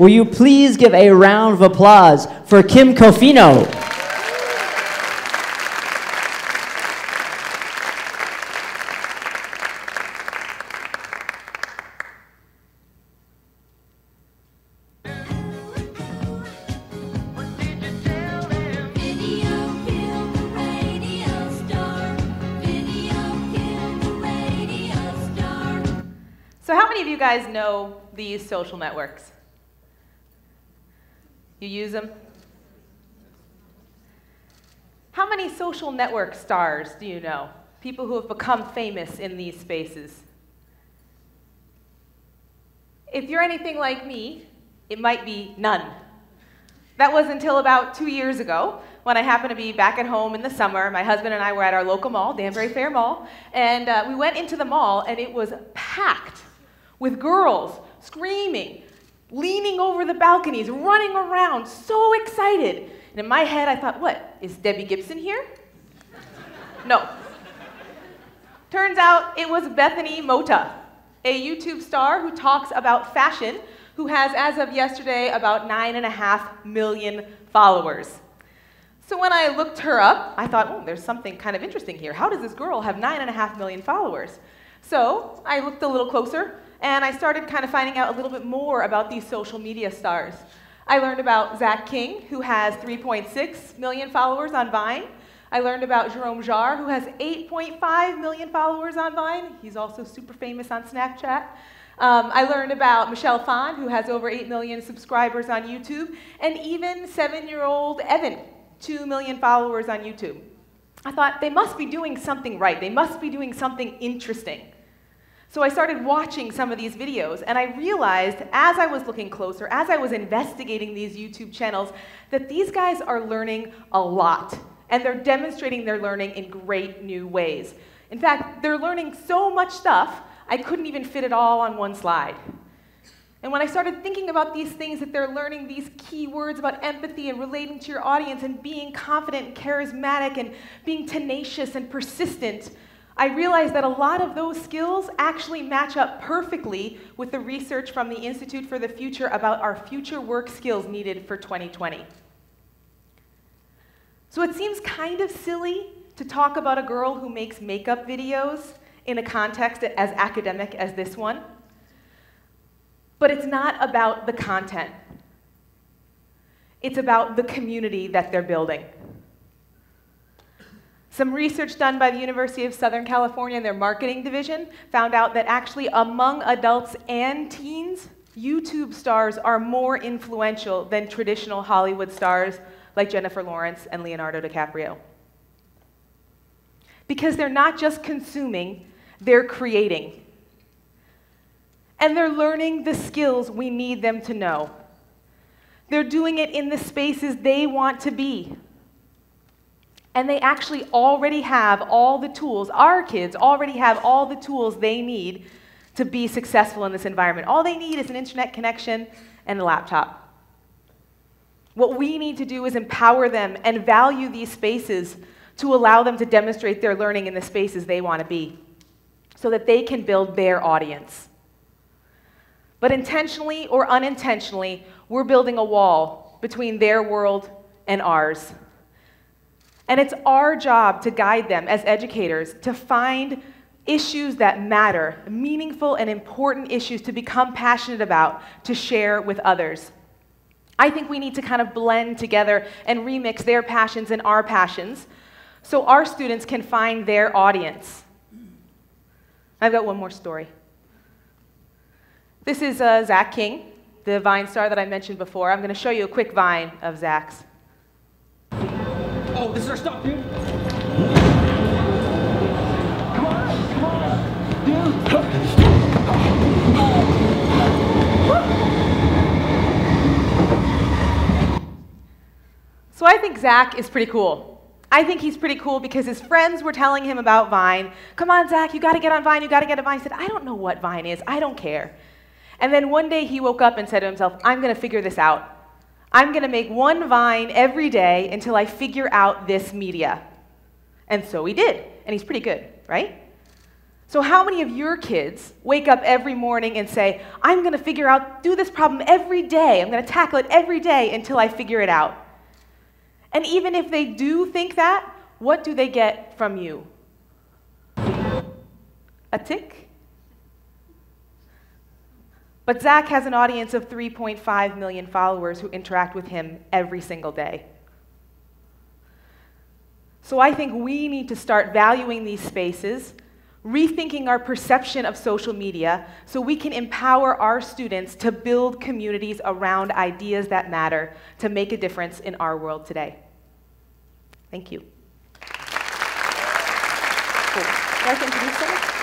Will you please give a round of applause for Kim star. So, how many of you guys know these social networks? You use them? How many social network stars do you know? People who have become famous in these spaces. If you're anything like me, it might be none. That was until about two years ago when I happened to be back at home in the summer. My husband and I were at our local mall, Danbury Fair Mall, and uh, we went into the mall and it was packed with girls screaming, leaning over the balconies, running around, so excited. And in my head, I thought, what, is Debbie Gibson here? No. Turns out it was Bethany Mota, a YouTube star who talks about fashion, who has, as of yesterday, about nine and a half million followers. So when I looked her up, I thought, oh, there's something kind of interesting here. How does this girl have nine and a half million followers? So I looked a little closer and I started kind of finding out a little bit more about these social media stars. I learned about Zach King, who has 3.6 million followers on Vine. I learned about Jerome Jarre, who has 8.5 million followers on Vine. He's also super famous on Snapchat. Um, I learned about Michelle Phan, who has over 8 million subscribers on YouTube, and even seven year old Evan, 2 million followers on YouTube. I thought they must be doing something right, they must be doing something interesting. So I started watching some of these videos, and I realized as I was looking closer, as I was investigating these YouTube channels, that these guys are learning a lot, and they're demonstrating their learning in great new ways. In fact, they're learning so much stuff, I couldn't even fit it all on one slide. And when I started thinking about these things that they're learning, these key words about empathy and relating to your audience and being confident and charismatic and being tenacious and persistent, I realized that a lot of those skills actually match up perfectly with the research from the Institute for the Future about our future work skills needed for 2020. So it seems kind of silly to talk about a girl who makes makeup videos in a context as academic as this one. But it's not about the content. It's about the community that they're building. Some research done by the University of Southern California and their marketing division found out that actually among adults and teens, YouTube stars are more influential than traditional Hollywood stars like Jennifer Lawrence and Leonardo DiCaprio. Because they're not just consuming, they're creating. And they're learning the skills we need them to know. They're doing it in the spaces they want to be. And they actually already have all the tools, our kids already have all the tools they need to be successful in this environment. All they need is an internet connection and a laptop. What we need to do is empower them and value these spaces to allow them to demonstrate their learning in the spaces they want to be so that they can build their audience. But intentionally or unintentionally, we're building a wall between their world and ours. And it's our job to guide them as educators to find issues that matter, meaningful and important issues to become passionate about, to share with others. I think we need to kind of blend together and remix their passions and our passions so our students can find their audience. I've got one more story. This is uh, Zach King, the Vine star that I mentioned before. I'm going to show you a quick Vine of Zach's. Oh, this is our stop, dude. Dude. So I think Zach is pretty cool. I think he's pretty cool because his friends were telling him about Vine. Come on, Zach, you got to get on Vine. You got to get on Vine. He said, I don't know what Vine is. I don't care. And then one day he woke up and said to himself, I'm to figure this out. I'm going to make one Vine every day until I figure out this media. And so he did. And he's pretty good, right? So, how many of your kids wake up every morning and say, I'm going to figure out, do this problem every day, I'm going to tackle it every day until I figure it out? And even if they do think that, what do they get from you? A tick? But Zach has an audience of 3.5 million followers who interact with him every single day. So I think we need to start valuing these spaces, rethinking our perception of social media so we can empower our students to build communities around ideas that matter to make a difference in our world today. Thank you. Cool. Like to introduce?